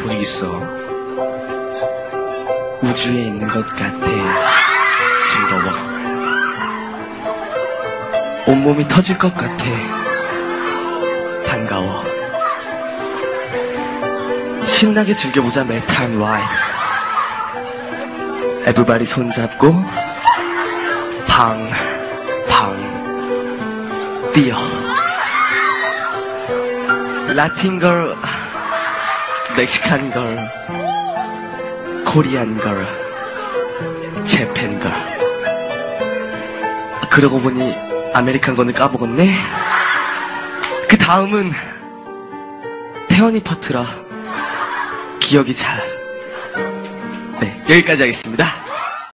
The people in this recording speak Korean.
분위기 있어. 우주에 있는 것 같아. 즐거워. 온몸이 터질 것 같아. 반가워. 신나게 즐겨보자 메탄 라이드. 에브바리 손잡고 방, 방, 뛰어. Latin girl, Mexican girl, Korean girl, Japan girl. 그러고 보니 American girl은 까먹었네. 그 다음은 태연이 파트라 기억이 잘. 네, 여기까지 하겠습니다.